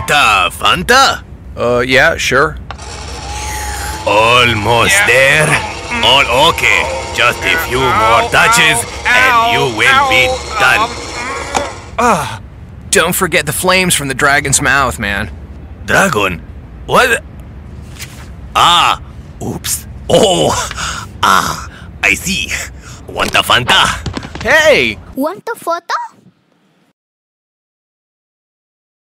Fanta, Fanta? Uh, yeah, sure. Almost there. All okay. Just a few more touches and you will be done. Ah, don't forget the flames from the dragon's mouth, man. Dragon? What? Ah, oops. Oh, ah, I see. Want a Fanta? Hey! Want a photo?